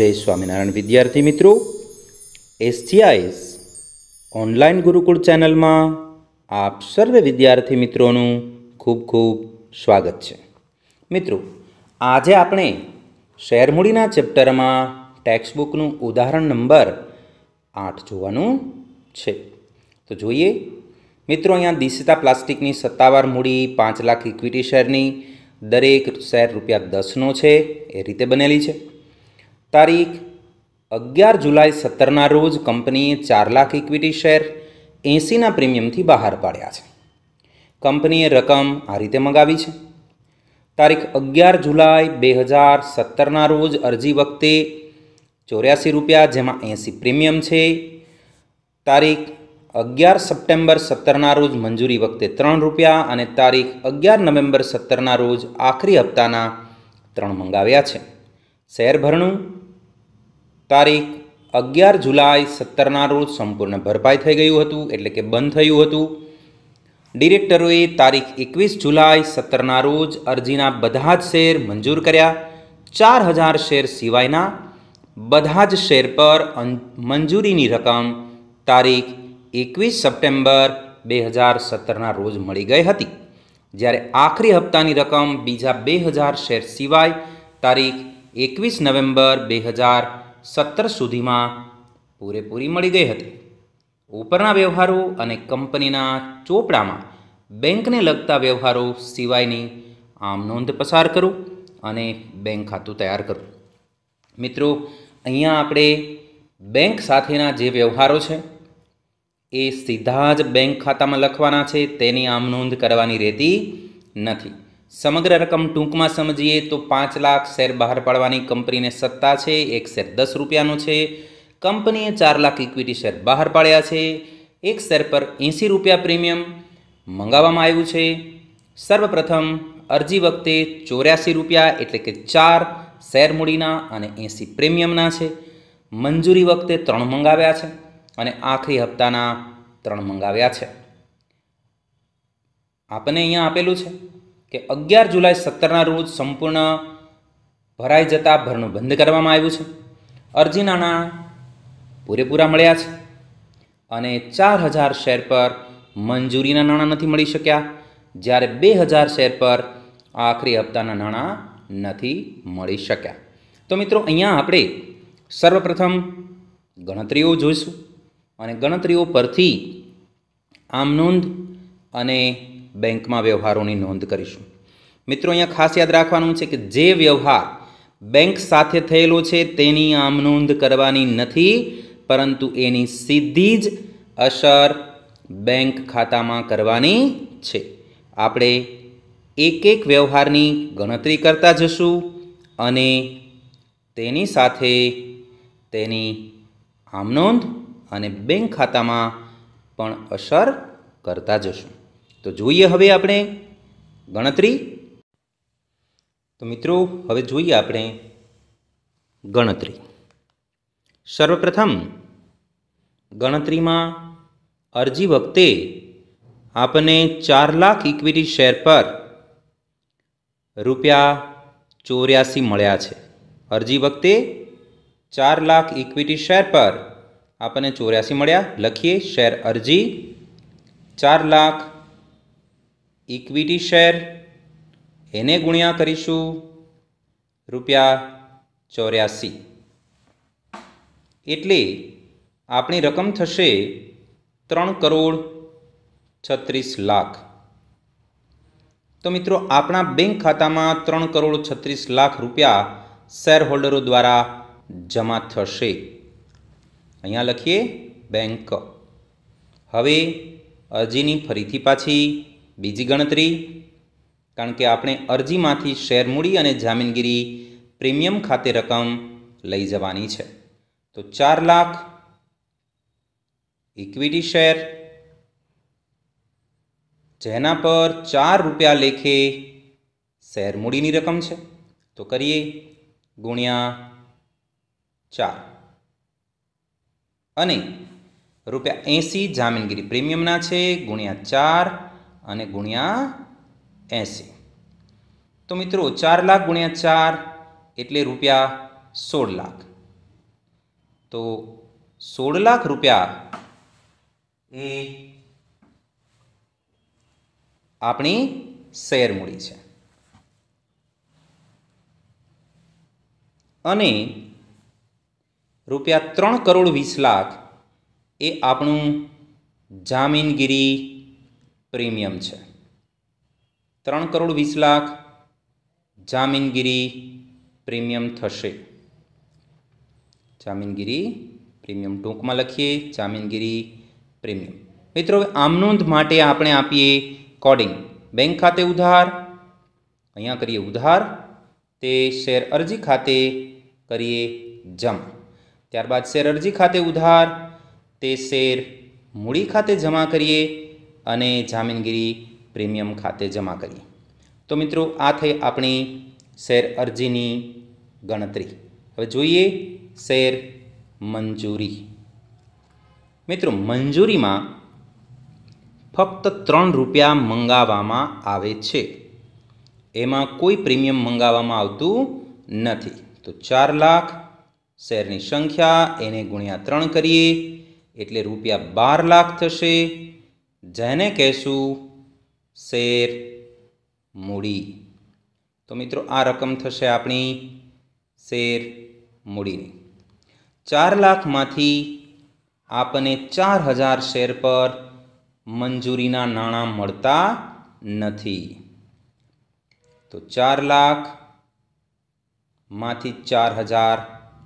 જય સ્વામિનારાયણ. વિદ્યાર્થી મિત્રો, એસજીઆઈએસ ઓનલાઈન ગુરુકુળ ચેનલમાં આપ સર્વે વિદ્યાર્થી મિત્રોનું ખૂબ ખૂબ સ્વાગત છે. મિત્રો, આજે આપણે શેરમૂડીના ચેપ્ટરમાં ટેક્સ્ટબુકનું ઉદાહરણ નંબર આઠ જોવાનું છે. તો જોઈએ, મિત્રો, અહીંયા દિશિતા પ્લાસ્ટિકની સત્તાવાર મૂડી, પાંચ લાખ ઇક્વિટી શેરની દરેક શેર રૂપિયા દસનો છે, એ રીતે બનેલી છે. તારીખ અગિયાર જુલાઈ સત્તરના રોજ કંપનીએ ચાર લાખ ઇક્વિટી શેર એંસીના પ્રીમિયમથી બહાર પાડ્યા છે. કંપનીએ રકમ આ રીતે મંગાવી છે. તારીખ અગિયાર જુલાઈ બે હજાર સત્તરના રોજ અરજી વખતે ચોર્યાસી રૂપિયા, જેમાં એંસી પ્રીમિયમ છે. તારીખ અગિયાર સપ્ટેમ્બર સત્તરના રોજ મંજૂરી વખતે ત્રણ રૂપિયા અને તારીખ અગિયાર નવેમ્બર સત્તરના રોજ આખરી હપ્તાના ત્રણ મંગાવ્યા છે. શેર ભરણું તારીખ અગિયાર જુલાઈ સત્તરના રોજ સંપૂર્ણ ભરપાઈ થઈ ગયું હતું, એટલે કે બંધ થયું હતું. ડિરેક્ટરોએ તારીખ એકવીસ જુલાઈ સત્તરના રોજ અરજીના બધા જ શેર મંજૂર કર્યા. ચાર હજાર શેર સિવાયના બધા જ શેર પર મંજૂરીની રકમ તારીખ એકવીસ સપ્ટેમ્બર બે હજાર સત્તરના રોજ મળી ગઈ હતી. જ્યારે આખરી હપ્તાની રકમ બીજા બે હજાર શેર સિવાય તારીખ એકવીસ નવેમ્બર બે હજાર સત્તર સુધીમાં પૂરેપૂરી મળી ગઈ હતી. ઉપરના વ્યવહારો અને કંપનીના ચોપડામાં બેંકને લગતા વ્યવહારો સિવાયની આમ નોંધ પસાર કરું અને બેંક ખાતું તૈયાર કરું. મિત્રો, અહીંયા આપણે બેંક સાથેના જે વ્યવહારો છે, એ સીધા જ બેંક ખાતામાં લખવાના છે, તેની આમ નોંધ કરવાની રહેતી નથી. સમગ્ર રકમ ટૂંકમાં સમજીએ તો પાંચ લાખ શેર બહાર પાડવાની કંપનીને સત્તા છે, એક શેર દસ રૂપિયાનો છે. કંપનીએ ચાર લાખ ઇક્વિટી શેર બહાર પાડ્યા છે. એક શેર પર એંસી રૂપિયા પ્રીમિયમ મંગાવવામાં આવ્યું છે. સર્વપ્રથમ અરજી વખતે ચોર્યાસી રૂપિયા એટલે કે ચાર શેર મૂડીના અને એંસી પ્રીમિયમના છે. મંજૂરી વખતે ત્રણ મંગાવ્યા છે અને આખરી હપ્તાના ત્રણ મંગાવ્યા છે. આપણને અહીંયા આપેલું છે કે અગિયાર જુલાઈ સત્તરના રોજ સંપૂર્ણ ભરાઈ જતા ભરણું બંધ કરવામાં આવ્યું છે. અરજીના નાણાં પૂરેપૂરા મળ્યા છે અને ચાર હજાર શેર પર મંજૂરીના નાણાં નથી મળી શક્યા. જ્યારે બે હજાર શેર પર આખરી હપ્તાના નાણાં નથી મળી શક્યા. તો મિત્રો, અહીંયા આપણે સર્વપ્રથમ ગણતરીઓ જોઈશું અને ગણતરીઓ પરથી આમ નોંધ અને બેંકમાં વ્યવહારોની નોંધ કરીશું. મિત્રો, અહીંયા ખાસ યાદ રાખવાનું છે કે જે વ્યવહાર બેંક સાથે થયેલો છે, તેની આમ નોંધ કરવાની નથી, પરંતુ એની સીધી જ અસર બેંક ખાતામાં કરવાની છે. આપણે એક એક વ્યવહારની ગણતરી કરતા જશું અને તેની સાથે તેની આમ નોંધ અને બેંક ખાતામાં પણ અસર કરતા જશું. તો જોઈએ હવે આપણે ગણતરી. તો મિત્રો, હવે જોઈએ આપણે ગણતરી. સર્વપ્રથમ, ગણતરીમાં અરજી વખતે આપણે ચાર લાખ ઇક્વિટી શેર પર રૂપિયા ચોર્યાસી મળ્યા છે. અરજી વખતે ચાર લાખ ઇક્વિટી શેર પર આપણને ચોર્યાસી મળ્યા. લખીએ શેર અરજી. ચાર લાખ ઇક્વિટી શેર એને ગુણ્યા કરીશું રૂપિયા ચોર્યાસી. એટલે આપણી રકમ થશે ત્રણ કરોડ છત્રીસ લાખ. તો મિત્રો, આપણા બેંક ખાતામાં ત્રણ કરોડ છત્રીસ લાખ રૂપિયા શેર હોલ્ડરો દ્વારા જમા થશે. અહીંયા લખીએ બેંક હવે અરજીની ફરીથી પાછી બીજી ગણતરી, કારણ કે આપણે અરજીમાંથી શેરમૂડી અને જામીનગીરી પ્રીમિયમ ખાતે રકમ લઈ જવાની છે. તો ચાર લાખ ઇક્વિટી શેર જેના પર ચાર રૂપિયા લેખે શેરમૂડીની રકમ છે. તો કરીએ ગુણ્યા ચાર. અને રૂપિયા એંસી જામીનગીરી પ્રીમિયમના છે, ગુણ્યા ચાર અને ગુણ્યા એંસી. તો મિત્રો ચાર લાખ ગુણ્યા ચાર એટલે રૂપિયા સોળ લાખ. તો સોળ લાખ રૂપિયા એ આપણી શેર મૂડી છે. અને રૂપિયા ત્રણ કરોડ વીસ લાખ એ આપણું જામીનગીરી પ્રીમિયમ છે. ત્રણ કરોડ વીસ લાખ જામીનગીરી પ્રીમિયમ થશે. જામીનગીરી પ્રીમિયમ ટૂંકમાં લખીએ, જામીનગીરી પ્રીમિયમ. મિત્રો આમનોંધ માટે આપણે આપીએ કોડિંગ બેંક ખાતે ઉધાર, અહીંયા કરીએ ઉધાર, તે શેર અરજી ખાતે કરીએ જમા. ત્યારબાદ શેર અરજી ખાતે ઉધાર, તે શેર મૂડી ખાતે જમા કરીએ અને જામીનગીરી પ્રીમિયમ ખાતે જમા કરીએ. તો મિત્રો, આ થઈ આપણી શેર અરજીની ગણતરી. હવે જોઈએ શેર મંજૂરી. મિત્રો, મંજૂરીમાં ફક્ત ત્રણ રૂપિયા મંગાવવામાં આવે છે. એમાં કોઈ પ્રીમિયમ મંગાવવામાં આવતું નથી. તો ચાર લાખ શેરની સંખ્યા, એને ગુણ્યા ત્રણ કરીએ, એટલે રૂપિયા બાર લાખ થશે. જેને કહેશું શેર મૂડી. તો મિત્રો આ રકમ થશે આપણી શેર મૂડીની. ચાર લાખમાંથી આપણને ચાર હજાર શેર પર મંજૂરીના નાણાં મળતા નથી. તો ચાર લાખમાંથી ચાર હજાર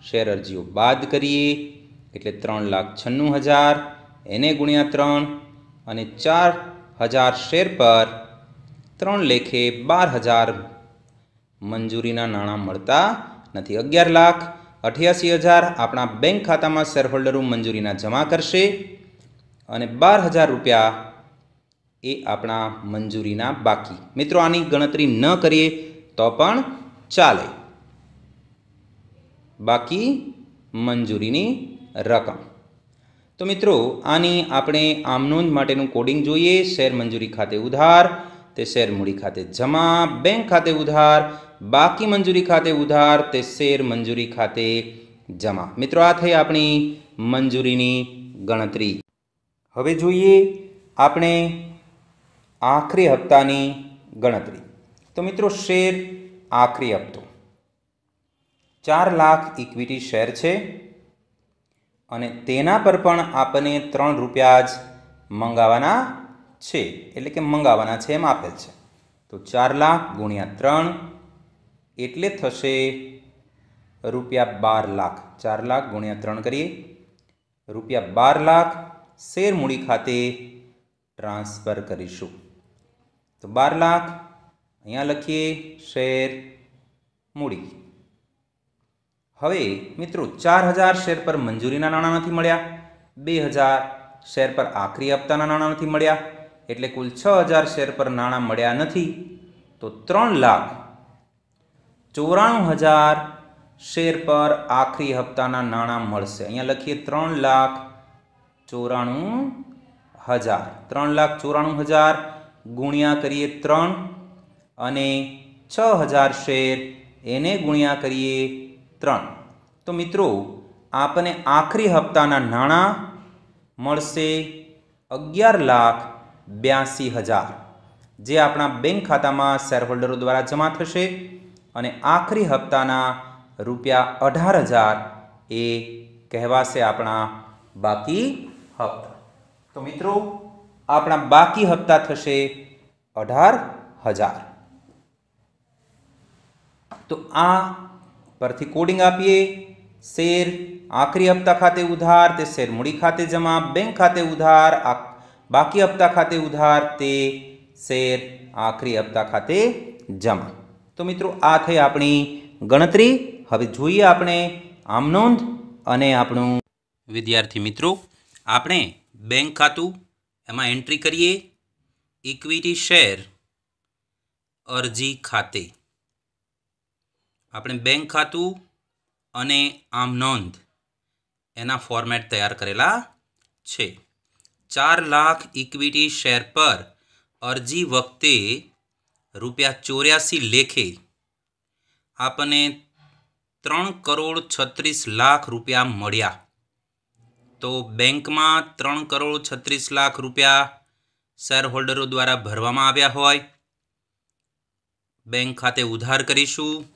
શેર અરજીઓ બાદ કરીએ, એટલે ત્રણ લાખ છન્નું હજાર, એને ગુણ્યા ત્રણ અને ચાર હજાર શેર પર ત્રણ લેખે બાર હજાર મંજૂરીના નાણાં મળતા નથી. અગિયાર લાખ અઠ્યાસી હજાર આપણા બેંક ખાતામાં શેરહોલ્ડરો મંજૂરીના જમા કરશે અને બાર હજાર રૂપિયા એ આપણા મંજૂરીના બાકી. મિત્રો, આની ગણતરી ન કરીએ તો પણ ચાલે. બાકી મંજૂરીની રકમ. તો મિત્રો, આની આપણે આમનોંધ માટેનું કોડિંગ જોઈએ. શેર મંજૂરી ખાતે ઉધાર, તે શેર મૂડી ખાતે જમા, બેંક ખાતે ઉધાર, બાકી મંજૂરી ખાતે ઉધાર, તે શેર મંજૂરી ખાતે જમા. મિત્રો, આ થઈ આપણી મંજૂરીની ગણતરી. હવે જોઈએ આપણે આખરી હપ્તાની ગણતરી. તો મિત્રો, શેર આખરી હપ્તો. ચાર લાખ ઇક્વિટી શેર છે. અને તેના પર પણ આપણને ત્રણ રૂપિયા જ મંગાવવાના છે. એટલે કે મંગાવવાના છે એમ આપેલ છે. તો ચાર લાખ ગુણ્યા ત્રણ એટલે થશે રૂપિયા બાર લાખ. ચાર લાખ ગુણ્યા ત્રણ કરીએ. રૂપિયા બાર લાખ શેર મૂડી ખાતે ટ્રાન્સફર કરીશું. તો બાર લાખ, અહીંયા લખીએ શેર મૂડી હવે મિત્રો ચાર હજાર શેર પર મંજૂરીના નાણાં નથી મળ્યા. બે હજાર શેર પર આખરી હપ્તાના નાણાં નથી મળ્યા. એટલે કુલ છ હજાર શેર પર નાણાં મળ્યા નથી. તો ત્રણ લાખ ચોરાણું હજાર શેર પર આખરી હપ્તાના નાણાં મળશે. અહીંયા લખીએ ત્રણ લાખ ચોરાણું હજાર. ત્રણ લાખ ચોરાણું હજાર ગુણ્યા કરીએ ત્રણ અને છ હજાર શેર એને ગુણ્યા કરીએ ત્રણ. તો મિત્રો આપણને આખરી હપ્તાના નાણાં મળશે અગિયાર લાખ બ્યાસી હજાર, જે આપણા બેંક ખાતામાં શેરહોલ્ડરો દ્વારા જમા થશે અને આખરી હપ્તાના રૂપિયા અઢાર હજાર એ કહેવાશે આપણા બાકી હપ્તા. તો મિત્રો, આપણા બાકી હપ્તા થશે અઢાર હજાર. તો આ પરથી કોડિંગ આપીએ, શેર, આખરી હપ્તા ખાતે ઉધાર, તે શેર મૂડી ખાતે જમા બેંક ખાતે ઉધાર બાકી હપ્તા ખાતે ઉધાર, તે શેર, આખરી હપ્તા ખાતે જમા. તો મિત્રો, આ થઈ આપણી ગણતરી. હવે જોઈએ આપણે આમ નોંધ અને આપણું વિદ્યાર્થી મિત્રો, આપણે બેંક ખાતું, એમાં એન્ટ્રી કરીએ ઇક્વિટી શેર અરજી ખાતે. આપણે બેંક ખાતું અને આમ નોંધ એના ફોર્મેટ તૈયાર કરેલા છે. ચાર લાખ ઇક્વિટી શેર પર અરજી વખતે રૂપિયા ચોર્યાસી લેખે આપણને ત્રણ કરોડ છત્રીસ લાખ રૂપિયા મળ્યા. તો બેંકમાં ત્રણ કરોડ છત્રીસ લાખ રૂપિયા શેર હોલ્ડરો દ્વારા ભરવામાં આવ્યા હોય. બેંક ખાતે ઉધાર કરીશું.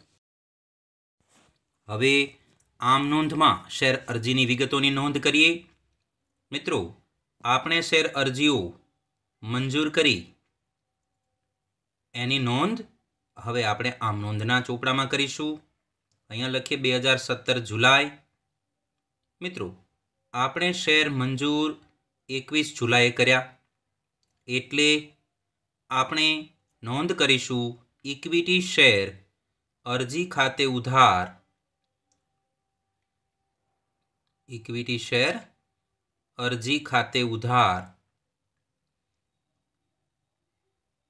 હવે આમ નોંધમાં શેર અરજીની વિગતોની નોંધ કરીએ. મિત્રો, આપણે શેર અરજીઓ મંજૂર કરી. એની નોંધ હવે આપણે આમ નોંધના ચોપડામાં કરીશું. અહીંયા લખીએ બે હજાર સત્તર જુલાઈ. મિત્રો, આપણે શેર મંજૂર એકવીસ જુલાઈએ કર્યા. એટલે આપણે નોંધ કરીશું ઇક્વિટી શેર અરજી ખાતે ઉધાર ઇક્વિટી શેર અરજી ખાતે ઉધાર.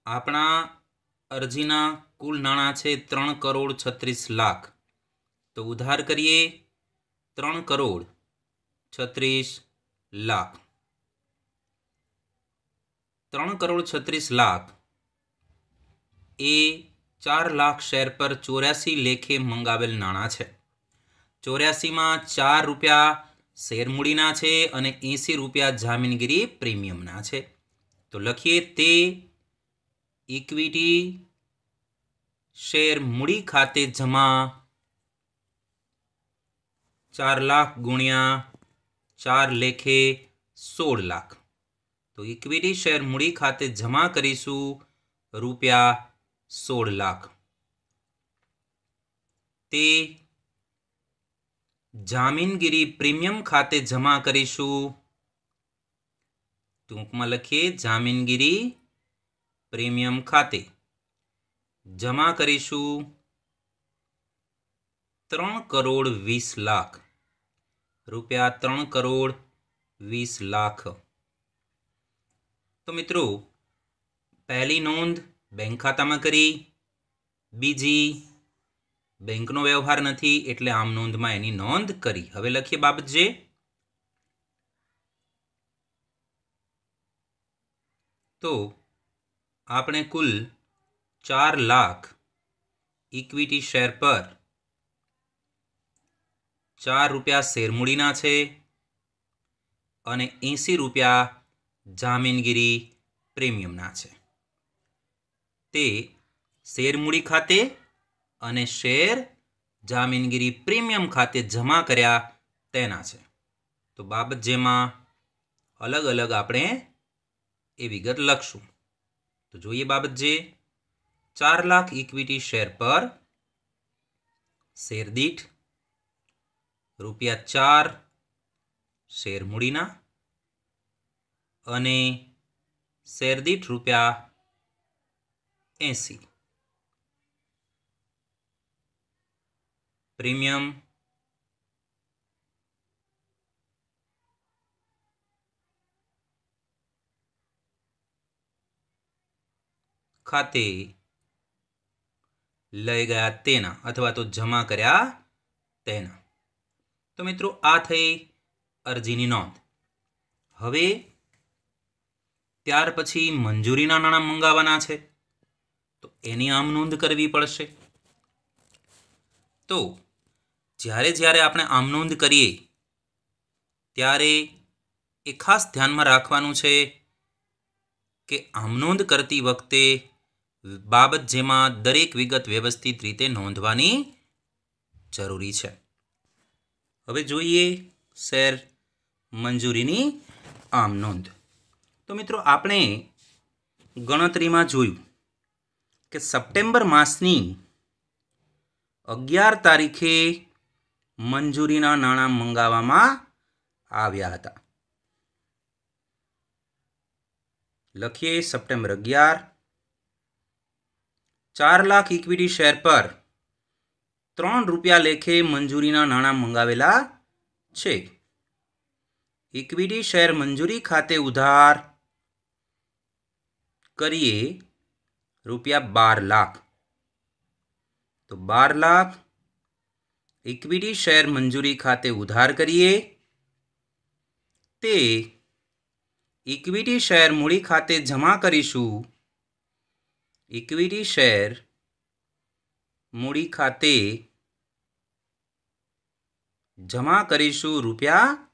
આપણા અરજીના કુલ નાણાં છે ત્રણ કરોડ છત્રીસ લાખ. તો ઉધાર કરીએ ત્રણ કરોડ છત્રીસ લાખ. ત્રણ કરોડ છત્રીસ લાખ એ ચાર લાખ શેર પર ચોર્યાસી લેખે મંગાવેલ નાણાં છે. ચોર્યાસીમાં ચાર રૂપિયા શેરમૂડીના છે અને એંસી રૂપિયા જામીનગીરી પ્રીમિયમના છે. તો લખીએ, તે ઇક્વિટી શેર મૂડી ખાતે જમા ચાર લાખ ગુણ્યા ચાર લેખે સોળ લાખ. તો ઇક્વિટી શેર મૂડી ખાતે જમા કરીશું રૂપિયા સોળ લાખ. તે જામીનગીરી પ્રીમિયમ ખાતે જમા કરીશું. ટૂંકમાં લખીએ, જામીનગીરી પ્રીમિયમ ખાતે જમા કરીશું. ત્રણ કરોડ વીસ લાખ. રૂપિયા ત્રણ કરોડ વીસ લાખ. તો મિત્રો, પહેલી નોંધ બેંક ખાતામાં કરી. બીજી બેંકનો વ્યવહાર નથી એટલે આમ નોંધમાં એની નોંધ કરી. હવે લખીએ બાબત જે. તો આપણે કુલ ચાર લાખ ઇક્વિટી શેર પર ચાર રૂપિયા શેરમૂડીના છે અને એંસી રૂપિયા જામીનગીરી પ્રીમિયમના છે. તે શેરમૂડી ખાતે અને શેર જામીનગીરી પ્રીમિયમ ખાતે જમા કર્યા તેના છે. તો બાબત જેમાં અલગ અલગ આપણે એ વિગત લખશું. તો જોઈએ બાબત જે, ચાર લાખ ઇક્વિટી શેર પર શેર દીઠ રૂપિયા ચાર શેર મૂડીના અને શેર દીઠ રૂપિયા એંસી. પ્રીમિયમ. ખાતે લઈ ગયા તેના, અથવા તો જમા કર્યા તેના. તો મિત્રો, આ થઈ અરજીની નોંધ. હવે, ત્યાર પછી મંજૂરીના નાણાં મંગાવવાના છે. તો એની આમ નોંધ કરવી પડશે. તો જ્યારે જ્યારે આપણે આમ નોંધ કરીએ, ત્યારે એ ખાસ ધ્યાનમાં રાખવાનું છે કે આમ નોંધ કરતી વખતે બાબત જેમાં દરેક વિગત વ્યવસ્થિત રીતે નોંધવાની જરૂરી છે. હવે જોઈએ શેર મંજૂરીની આમ નોંધ. તો મિત્રો, આપણે ગણતરીમાં જોયું કે સપ્ટેમ્બર માસની અગિયાર તારીખે મંજૂરીના નાણાં મંગાવવામાં આવ્યા હતા. લખીએ સપ્ટેમ્બર અગિયાર. ચાર લાખ ઇક્વિટી શેર પર ત્રણ રૂપિયા લેખે મંજૂરીના નાણાં મંગાવેલા છે. ઇક્વિટી શેર મંજૂરી ખાતે ઉધાર કરીએ રૂપિયા બાર લાખ. તો બાર લાખ ઇક્વિટી શેર મંજૂરી ખાતે ઉધાર કરીએ. તે ઇક્વિટી શેર મૂડી ખાતે જમા કરીશું. ઇક્વિટી શેર મૂડી ખાતે જમા કરીશું રૂપિયા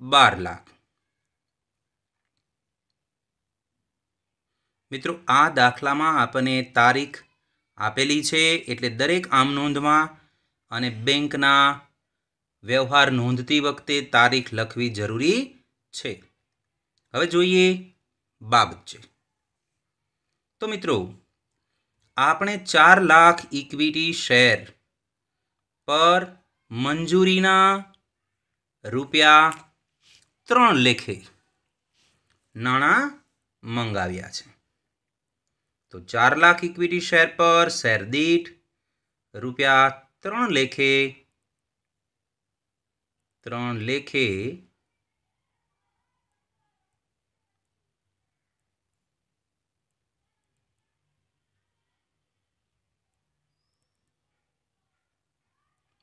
બાર લાખ. મિત્રો, આ દાખલામાં આપણને તારીખ આપેલી છે, એટલે દરેક આમ નોંધમાં અને બેંકના વ્યવહાર નોંધતી વખતે તારીખ લખવી જરૂરી છે. હવે જોઈએ બાબત છે. તો મિત્રો, આપણે ચાર લાખ ઇક્વિટી શેર પર મંજૂરીના રૂપિયા ત્રણ લેખે નાણાં મંગાવ્યા છે. તો ચાર લાખ ઇક્વિટી શેર પર શેર દીઠ રૂપિયા ત્રણ લેખે ત્રણ લેખે,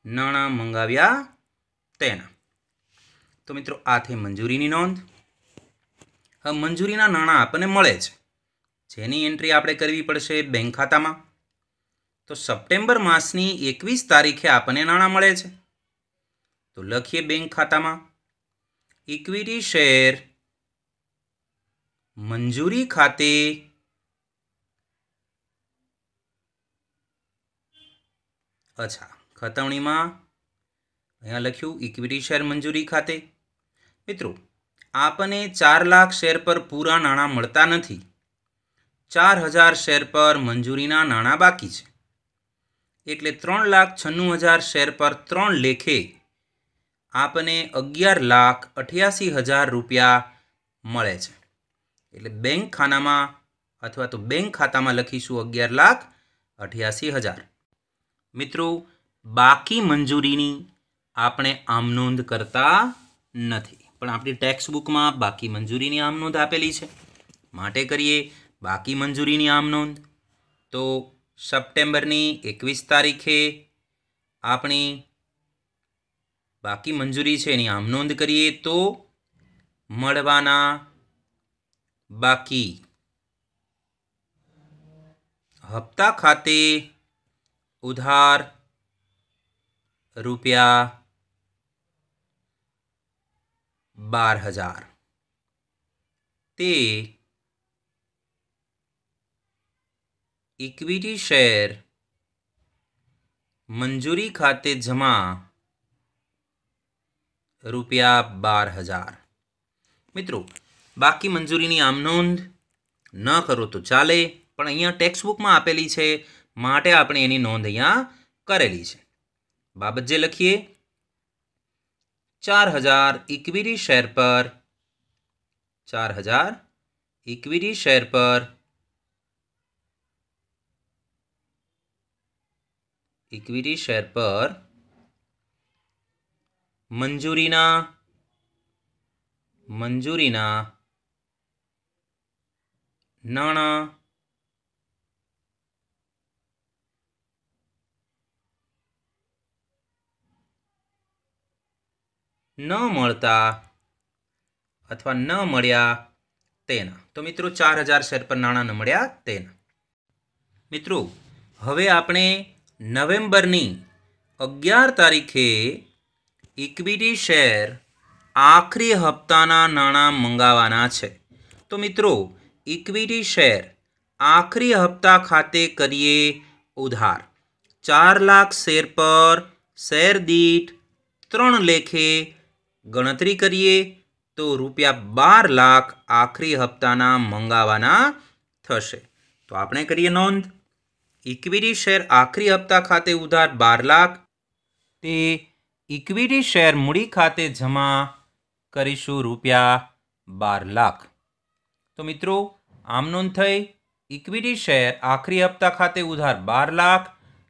નાણાં મંગાવ્યા તેના. તો મિત્રો, આ થઈ મંજૂરીની નોંધ. હવે મંજૂરીના નાણાં આપણને મળે છે. જેની એન્ટ્રી આપણે કરવી પડશે બેંક ખાતામાં. તો સપ્ટેમ્બર માસની એકવીસ તારીખે આપણને નાણાં મળે છે. તો લખીએ બેંક ખાતામાં. ઇક્વિટી શેર મંજૂરી ખાતે અચ્છા, ખતવણીમાં અહીંયા લખ્યું ઇક્વિટી શેર મંજૂરી ખાતે. મિત્રો, આપણને ચાર લાખ શેર પર પૂરા નાણાં મળતા નથી. ચાર હજાર શેર પર મંજૂરીના નાણાં બાકી છે. એટલે ત્રણ લાખ છન્નું હજાર શેર પર ત્રણ લેખે આપને અગિયાર લાખ અઠ્યાસી હજાર રૂપિયા મળે છે. એટલે બેંક ખાનામાં અથવા તો બેંક ખાતામાં લખીશું અગિયાર લાખ અઠ્યાસી હજાર. મિત્રો, બાકી મંજૂરીની આપણે આમ નોંધ કરતા નથી. પણ આપણી ટેક્સ્ટ બુકમાં બાકી મંજૂરીની આમ નોંધ આપેલી છે. માટે કરીએ બાકી મંજૂરીની આમ નોંધ. તો સપ્ટેમ્બરની એકવીસ તારીખે આપણી બાકી મંજૂરી છે, એની આમ નોંધ કરીએ તો મળવાના બાકી. હપ્તા ખાતે ઉધાર રૂપિયા બાર હજાર. તે ઇક્વિટી શેર મંજૂરી ખાતે જમા રૂપિયા બાર હજાર. મિત્રો, બાકી મંજૂરીની આમ નોંધ ન કરો તો ચાલે, પણ અહીંયા ટેક્સ્ટ બુકમાં આપેલી છે, માટે આપણે એની નોંધ અહીંયા કરેલી છે. બાબત જે લખીએ, ચાર હજાર ઇક્વિટી શેર પર, ચાર હજાર ઇક્વિટી શેર પર ઇક્વિટી શેર પર મંજૂરીના મંજૂરીના નાણાં ન મળતા અથવા ન મળ્યા તેના. તો મિત્રો ચાર હજાર શેર પર નાણાં ન મળ્યા તેના. મિત્રો, હવે આપણે નવેમ્બરની અગિયાર તારીખે ઇક્વિટી શેર આખરી હપ્તાના નાણાં મંગાવવાના છે. તો મિત્રો, ઇક્વિટી શેર આખરી હપ્તા ખાતે કરીએ ઉધાર. ચાર લાખ શેર પર શેર દીઠ ત્રણ લેખે ગણતરી કરીએ તો રૂપિયા બાર લાખ આખરી હપ્તાના મંગાવવાના થશે. તો આપણે કરીએ નોંધ. ઇક્વિટી શેર આખરી હપ્તા ખાતે ઉધાર બાર લાખ. તે ઇક્વિટી શેર મૂડી ખાતે જમા કરીશું રૂપિયા બાર લાખ. તો મિત્રો, આમ નોંધ થઈ, ઇક્વિટી શેર આખરી હપ્તા ખાતે ઉધાર બાર લાખ.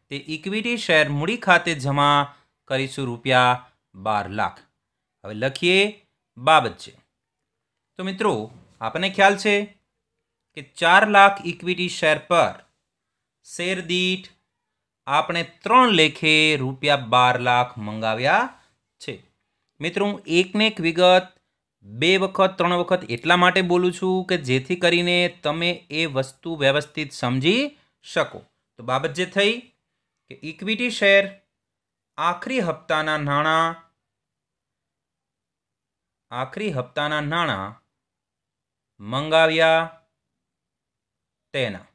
તે ઇક્વિટી શેર મૂડી ખાતે જમા કરીશું રૂપિયા બાર લાખ. હવે લખીએ બાબત છે. તો મિત્રો આપણને ખ્યાલ છે કે ચાર લાખ ઇક્વિટી શેર પર શેર દીઠ આપણે ત્રણ લેખે રૂપિયા બાર લાખ મંગાવ્યા છે. મિત્રો, હું એકને એક વિગત, બે વખત, ત્રણ વખત એટલા માટે બોલું છું કે જેથી કરીને તમે એ વસ્તુ વ્યવસ્થિત સમજી શકો. તો બાબત જે થઈ કે ઇક્વિટી શેર આખરી હપ્તાના નાણાં, આખરી હપ્તાના નાણાં મંગાવ્યા તેના.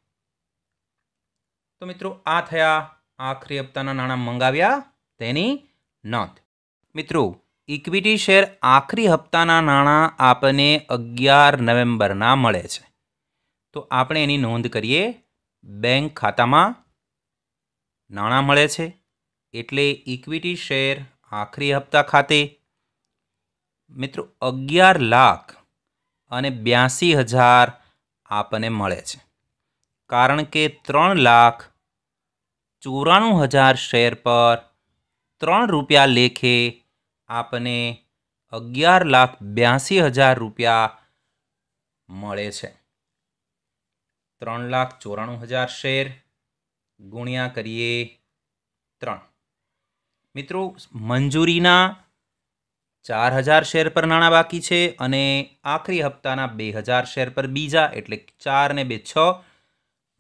તો મિત્રો, આ થયા આખરી હપ્તાના નાણાં મંગાવ્યા, તેની નોંધ. મિત્રો, ઇક્વિટી શેર આખરી હપ્તાના નાણાં આપણને અગિયાર નવેમ્બરના મળે છે. તો આપણે એની નોંધ કરીએ, બેંક ખાતામાં નાણાં મળે છે, એટલે ઇક્વિટી શેર આખરી હપ્તા ખાતે, મિત્રો, અગિયાર લાખ અને બ્યાસી હજાર આપણને મળે છે. કારણ કે ત્રણ લાખ ચોરાણું હજાર શેર પર ત્રણ રૂપિયા લેખે આપને અગિયાર લાખ બ્યાસી હજાર રૂપિયા મળે છે. ત્રણ લાખ ચોરાણું હજાર શેર ગુણ્યા કરીએ ત્રણ. મિત્રો, મંજૂરીના ચાર હજાર શેર પર નાણાં બાકી છે અને આખરી હપ્તાના બે હજાર શેર પર બીજા, એટલે ચાર ને બે છ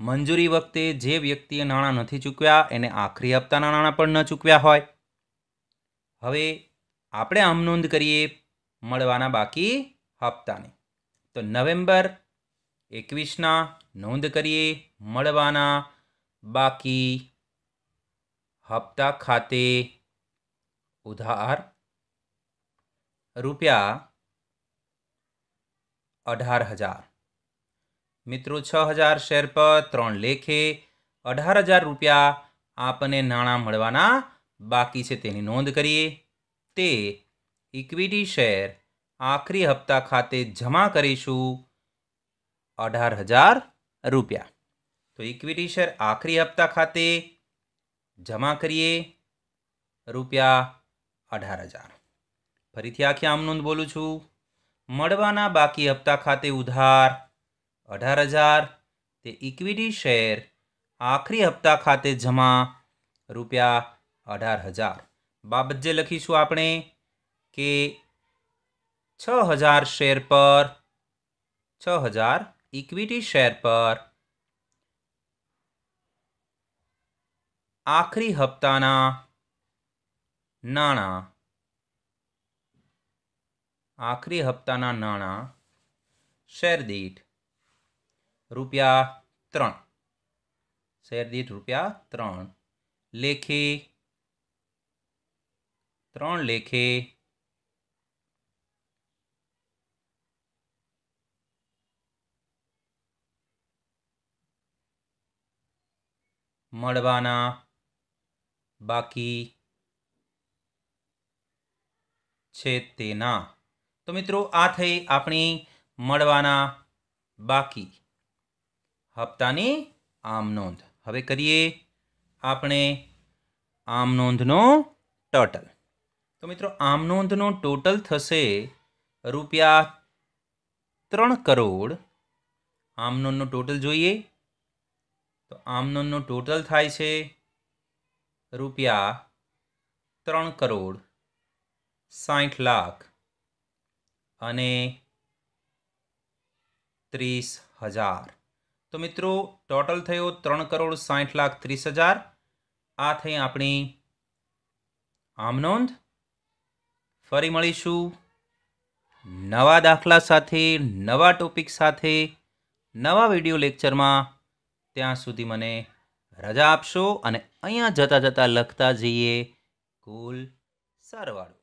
મંજૂરી વખતે જે વ્યક્તિએ નાણાં નથી ચૂકવ્યા, એને આખરી હપ્તાના નાણાં પણ ન ચૂકવ્યા હોય. હવે આપણે આમ નોંધ કરીએ મળવાના બાકી હપ્તાની. તો નવેમ્બર એકવીસના નોંધ કરીએ મળવાના બાકી હપ્તા ખાતે ઉધાર રૂપિયા અઢાર હજાર. મિત્રો છ હજાર શેર પર ત્રણ લેખે અઢાર હજાર રૂપિયા આપને નાણાં મળવાના બાકી છે તેની નોંધ કરીએ. તે ઇક્વિટી શેર આખરી હપ્તા ખાતે જમા કરીશું અઢાર હજાર રૂપિયા. તો ઇક્વિટી શેર આખરી હપ્તા ખાતે જમા કરીએ રૂપિયા અઢાર હજાર. ફરીથી આખી આમ નોંધ બોલું છું. મળવાના બાકી હપ્તા ખાતે ઉધાર અઢાર હજાર તે ઇક્વિટી શેર આખરી હપ્તા ખાતે જમા રૂપિયા અઢાર હજાર. બાબત જે લખીશું આપણે કે છ હજાર શેર પર, છ હજાર ઇક્વિટી શેર પર આખરી હપ્તાના નાણાં, આખરી હપ્તાના નાણાં શેર દીઠ રૂપિયા ત્રણ. શેર દીઠ રૂપિયા ત્રણ. લેખે ત્રણ લેખે મળવાના બાકી છે તેના. તો મિત્રો આ થઈ આપણી મળવાના બાકી. હપ્તાની આમ નોંધ. હવે કરીએ આપણે આમ નોંધનો ટોટલ. તો મિત્રો, આમ નોંધનો ટોટલ થશે રૂપિયા ત્રણ કરોડ. આમ નોંધનો ટોટલ જોઈએ. તો આમ નોંધનો ટોટલ થાય છે રૂપિયા ત્રણ કરોડ સાઠ લાખ અને ત્રીસ હજાર. તો મિત્રો, ટોટલ થયો ત્રણ કરોડ સાઠ લાખ ત્રીસ હજાર. આ થઈ આપણી આમ નોંધ. ફરી મળીશું નવા દાખલા સાથે, નવા ટોપિક સાથે, નવા વીડિયો લેક્ચરમાં. ત્યાં સુધી મને રજા આપશો અને અહીંયા જતાં જતાં લખતા જઈએ કુલ સરવાળો.